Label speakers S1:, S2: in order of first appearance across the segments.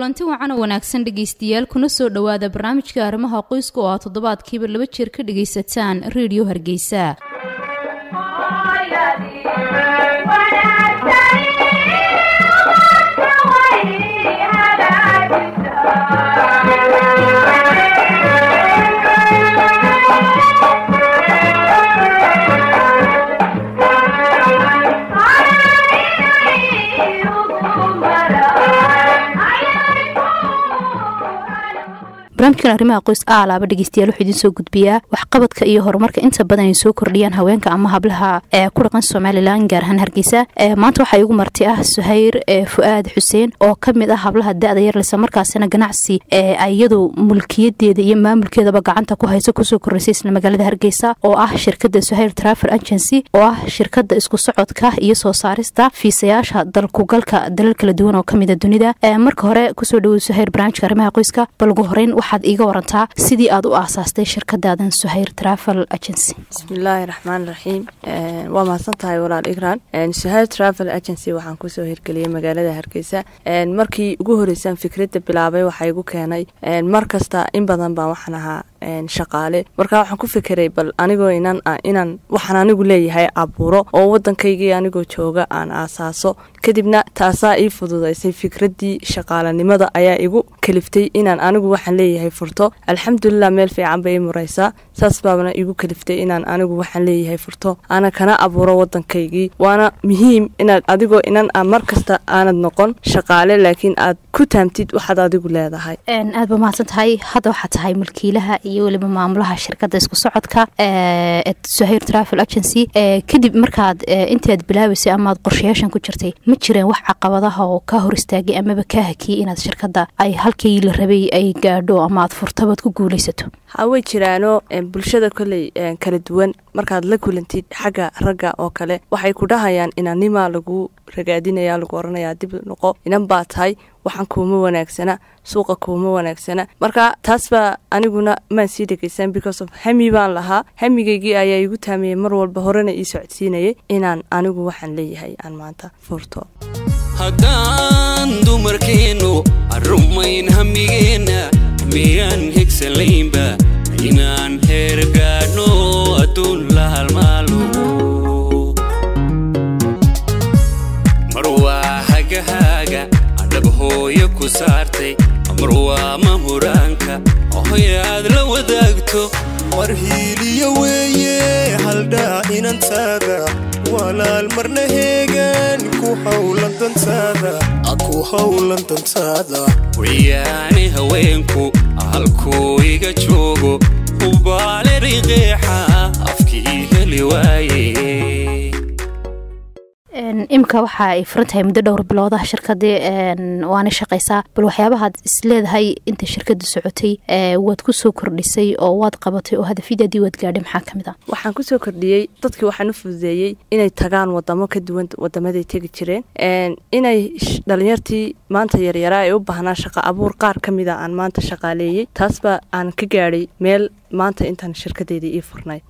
S1: kulanti wacan oo wanaagsan dhegaystayaal kuna soo dhowaada barnaamijka arrimaha qoyska oo aad toddobaadkiiba laba jeer ka dhagaysataan reediyo hargeysa barnaamijkan arrimaha qoys aalaaba dhegeystayaal wuxuu idiin soo gudbiyaa waxqabadka iyo horumarka inta badan ay soo kordhiyaan haweenka ama hablaha ee ku dhaqan somalilan gaar ahaan hargeysa. Maanta waxaa igu marti ah suhayr fu-aad xuseen oo ka mid ah hablaha da-da yar lisa markaasina ganacsi iyadu mulkiyadeeda iyo maamulkeedaba gacanta ku hayso ku soo korreysay isla magaalada hargeysa oo ah shirkada suhayr travel agency oo ah shirkada isku socodka iyo soo saarista fiisayaasha dalkugalka dalal kala duwan oo kamida dunida. Marka hore ku soo dhawow suhayr barnaamijka arrimaha qoyska bal ugu horeyn waxaad iiga warantaa sidii aad u aasaastay shirkadaadan suhayr travel agency.
S2: Bismillaahi raxmaan raxiim waa mahadsan tahay walaal igraan. Suhayr travel agency waxaan ku soo hirgeliyey magaalada hargeysa. Markii ugu horeysaan fikradda bilaabay waxaa igu keenay mar kasta in badan baan waxaan ahaa shaqaale. Markaa waxaan ku fikiray bal anigoo inan inaan waxaan anigu leeyahay abuuro oo waddankaygii anigoo jooga aan aasaaso. Kadibna taasaa ii fududaysay fikraddii shaqaalanimada ayaa igu kaliftay inaan anigu waxaan leeyahay furto. Alxamdulilah meel fiican bay ii muraysaa. Saas baabna igu kaliftay inaan anigu waxaan leeyahay furto. Ana kana abuuro waddankaygii. Waana muhiim inaad adigoo inan a mar kasta aanad noqon shaqaale laakiin aad ku taamtid waxaad adigu leedahay
S1: iyo weliba maamulaha shirkada isku socodka suhayr travel agency kadib markaad intaad bilaabaysay amaad qorshayaashan ku jirtay ma jireen wax caqabadaha oo kaa hor istaagay amaba kaa hakiyey inaad shirkada ay halkii la rabay ay gaadho ama aad furtabaad ku guulaysato?
S2: Ha way jiraano bulshada koley kala duwan. Markaad la kulantid xagga ragga oo kale waxay ku dhahayaan inanimaa lagu ragaadinaya lagu oranayaa dib noqo inan baa tahay waxaan kuuma wanaagsana suuqa kuuma wanaagsana. Marka taas baa aniguna maan sii dhegeysan because of hami baan lahaa. Hamigaygii ayaa igu taamiyey mar walba horena ii socodsiinayay inaan anigu waxaan leeyahay aan maanta furto.
S3: Haddaan dumarkeennu arumayn hamigeenna miyaan hegsalaynba inaan waa mahuraanka hoyaad la wadaagto
S4: mar hiiliyo weeye haldhaa inantaada walaal marna heegan ku hawlan dantaada ku hawlan dantaada
S3: wayaani haweenku halkuu iga joogo hubaale riqeexa afkii heli waaye
S1: imika waxa ay furan muddo dhowr biloodaha shirkadii waana shaqaysaa bal waxyaabahaad isleedahay inta shirkadu socotay waad ku soo kordhisay oo waad qabatay oo hadafyadaadii waad gaadhay maxaa ka mid a
S2: waxaan ku soo kordhiyey dadkii waxaan u fududeeyey inay tagaan wadamo ka duwan wadamaday tegi jireen. Inay dhalinyartii maanta yaryaraa ee u baahnaa shaqa abuur qaar ka mida aan maanta shaqaaleeyey. Taasba aan ka gaadhay meel maanta intaan shirkadeedii ii furnay.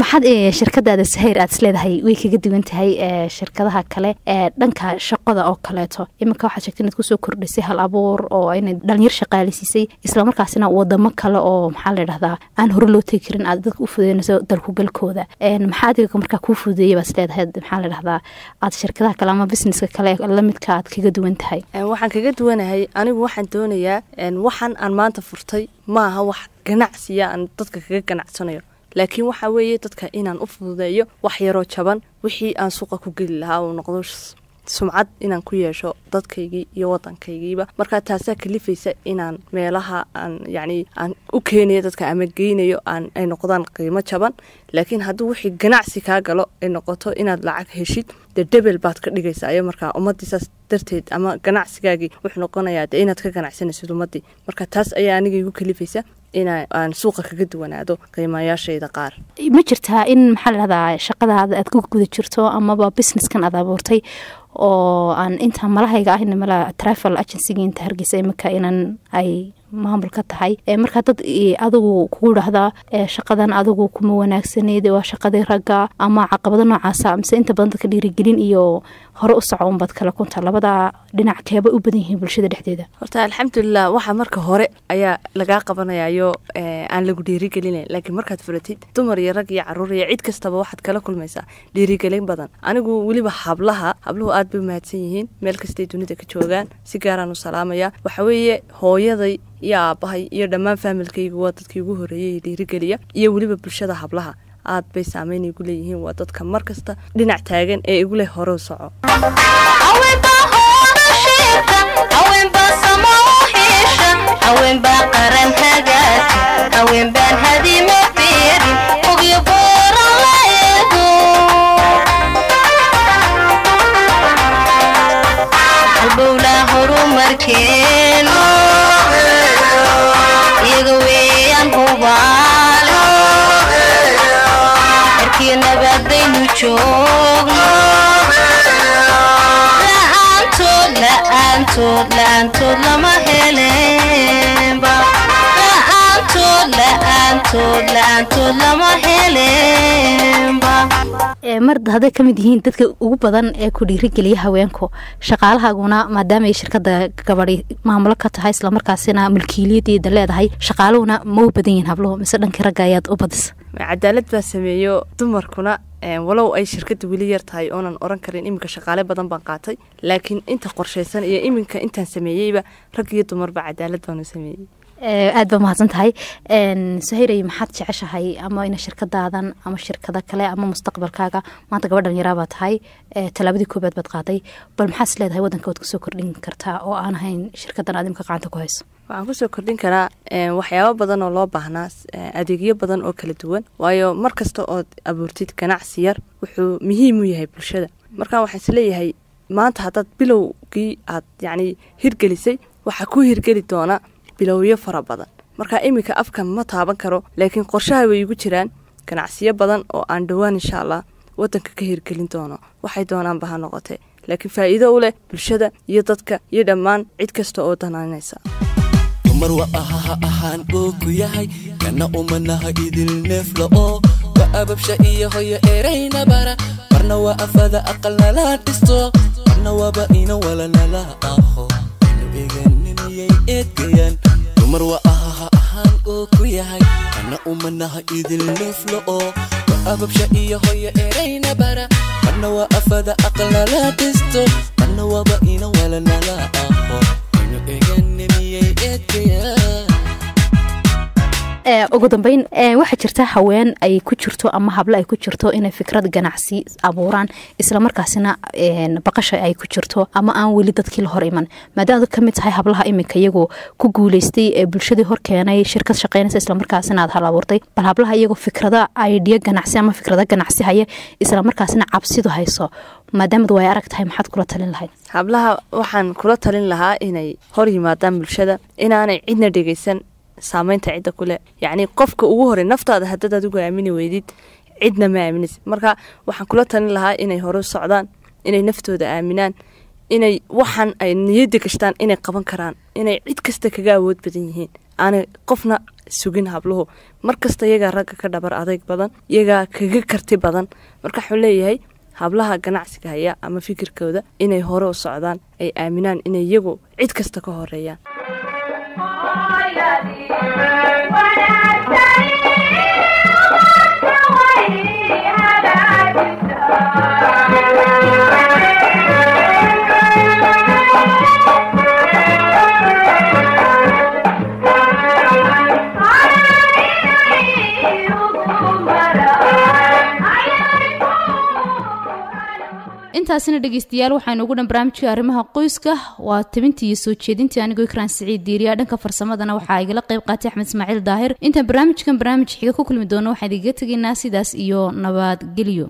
S1: Maxaad shirkadaada sahayr aad isleedahay way kaga duwan tahay shirkadaha kale ee dhanka shaqada oo kaleeto. Iminka waxaad sheegtay inaad ku soo kordhisay hal abuur oo inay dhalinyar shaqaaleysiisay islamarkaasina wadamo kale oo maxaa ladhahdaa aan hore loo tegi karin aad dadka u fududeynayso dalkugalkooda maxaa adiga markaa kuu fududeeyay baad isleedahay maxaa ladhahdaa aad shirkadaha kale ama businesska kale lamidka aad kaga duwan tahay?
S2: Waxaan kaga duwanahay anigu waxaan doonayaa waxaan aan maanta furtay maaha wax ganacsiya aan dadka kaga ganacsanayo. Laakiin waxaa weeye dadka inaan u fududeeyo wax yaroo jaban wixii aan suuqa ku geli lahaa uu noqdo sumcad inaan ku yeesho dadkaygii iyo wadankaygiiba markaa taasaa kalifaysa inaan meelaha aan yacni aan u keenayo dadka ama geynayo aan ay noqdaan qiimo jaban. Laakiin hadduu wixii ganacsi kaa galo ay noqoto inaad lacag heshid dee debel baad ka dhigaysaa iyo markaa ummaddii saas darteed ama ganacsigaagii wuxuu noqonayaa dee inaad ka ganacsanaysid ummaddii. Marka taas ayaa aniga igu kalifaysa in aan suuqa kaga duwanaado qiimayaashayda qaar.
S1: Ma jirtaa in maxaa ladhahdaa shaqadaada aad ku guda jirto amaba businesskan aad abuurtay oo aan intaa malahayga ahna mala travel agencyga inta hargeysa imika inan ay maamul ka tahay markaa dad adigu kugu dhahdaa shaqadan adigu kuma wanaagsaneyd waa shaqadii ragga ama caqabado noocaasa mise inta badan dadka dhiirigelin iyo hore u soco unbaad kala kunta. Labada dhinac keeba u badan yihiin bulshada dhexdeeda.
S2: Horta alxamdulilah waxa marka hore ayaa lagaa qabanayayo aan lagu dhiirigelina laakiin markaad furatid dumar iyo rag iyo carruur iyo cid kastaba waxaad kala kulmaysaa dhiirigelin badan. Anigu weliba hablaha habluhu aad bay umahadsan yihiin. Meel kastay dunida ka joogaan si gaaraan u salaamaya. Waxa weeye hooyaday iyo aabbahay iyo dhammaan faamilkaygu waa dadkii ugu horeeyay dhiirigeliya iyo weliba bulshada hablaha aad bay saameyn igu leeyihiin. Waa dadka mar kasta dhinac taagan ee igu leh hore u soco
S5: haweenbaa la'aantood lama helenba
S1: mar hadday ka mid yihiin dadka ugu badan ee ku dhiirigeliya haweenku shaqaalahaguna maadaama shirkada gabadi maamulo ka tahay islamarkaasina mulkiiliyadeeda leedahay shaqaaluhuna ma u badan yihiin habluhu mise dhankii ragga ayaad u badisa
S2: cadaalad baa sameeyo dumarkuna walow ay shirkadda weli yar tahay oonan oran karin iminka shaqaale badan baan qaatay laakiin inta qorshaysan iyo iminka intaan sameeyeyba rag iyo dumarba cadaalad baanu sameeyey
S1: aad baa mahadsan tahay. Sahirey maxaad jeceshahay? Ama ina shirkadaadan ama shirkado kale ama mustaqbalkaaga? Maanta gabadhan yaraabaa tahay. Tallaabadii koobaad baad qaaday bal maxaad is leedahay wadanka waad ku soo kordhin kartaa oo aan ahayn shirkadan aad imka gacanta ku hayso
S2: waxaan ku soo kordhin karaa waxyaabo badan oo loo baahnaa adeegyo badan oo kala duwan. Waayo mar kasta ood abuurtid ganacsi yar wuxuu muhiim u yahay bulshada. Markaa waxaan is leeyahay maanta haddaad bilowgii aad yacni hirgelisay waxaa ku hirgeli doona bilowyo fara badan. Markaa iminka afka ma taaban karo laakiin qorshaha way igu jiraan. Ganacsiyo badan oo aan dhowaan insha allah wadanka ka hirgelin doono. Waxay doonaanba ha noqotee laakiin faa'iido u leh bulshada iyo dadka iyo dhammaan cid kasta oo danaanaysa
S4: dumar wa ahaha ahaan uu ku yahay kana umanaha idil neefla oo wa ababsha iyo hoyo erayna bara. Marna waa afada aqalnala dhisto marna waaba ina walanala aho. Eganinayay eedgayaan dumar wa ahaha ahaan uu ku yahay kana umanaha idil neefla oo wa ababsha iyo hoyo erayna bara marna waa afada aqalnala dhisto marna waaba ina walanala aho
S1: ugu dambeyn waxaa jirta haween ay ku jirto ama hablo ay ku jirto inay fikrad ganacsi abuuraan islamarkaasina baqasha ay ku jirto ama aan weli dadkii la hor iman. Maadaama ka mid tahay hablaha iminka iyagoo ku guuleystay ee bulshadii hor keenay shirkad shaqeynaysa islamarkaasina aad hal bal hablaha iyagoo fikrada idea ganacsi ama fikrada ganacsi haya islamarkaasina cabsidu hayso. Maadaamad way arag tahay maxaad kula talin lahayd?
S2: Hablaha waxaan kula talin lahaa inay hor yimaadaan bulshada inaanay cidna dhegeysan saameynta cidda kule yacni qofka ugu horey naftaada haddaad adigu aamini weydid cidna ma aaminaysa marka waxaan kula talin lahaa inay hore u socdaan inay naftooda aaminaan inay waxaan ay niyadda gashtaan inay qaban karaan inay cid kasta kaga awood badan yihiin. Aanay qofna sugin habluhu. Mar kasta iyagaa ragga ka dhabar adayg badan iyagaa kaga karti badan. Marka waxuu leeyahay hablaha ganacsiga haya ama fikirkooda inay hore u socdaan ay aaminaan inay iyagu cid kasta ka horeeyaan Amen.
S1: Intaasina dhegeystayaal waxaynu ugu dhan barnaamijka arrimaha qoyska. Waa tabintii iyo soo jeedintii anigoo ikraan siciid diiriya. Dhanka farsamadana waxaa igala qayb qaatay axmed ismaaciil daahir. Intaan barnaamijkan barnaamij xiga ku kulmi doono waxaan idiga tegaynaa sidaas iyo nabadgelyo